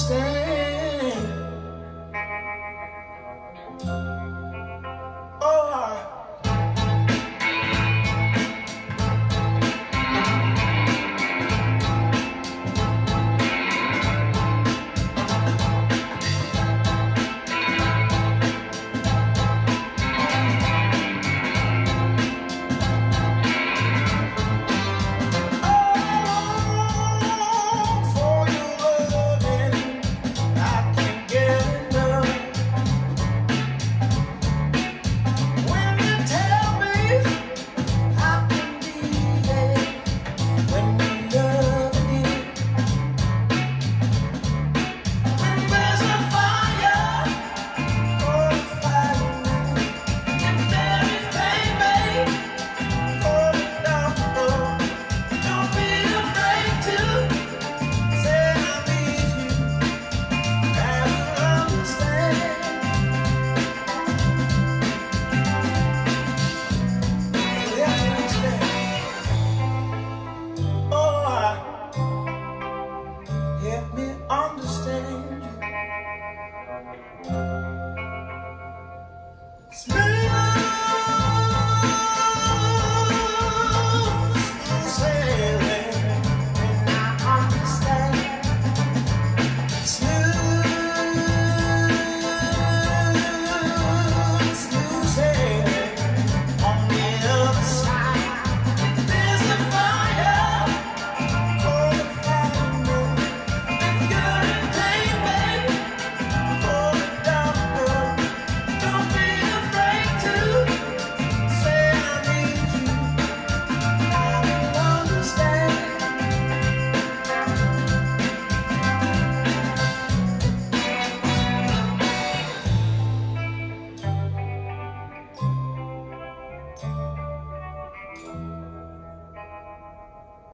stay.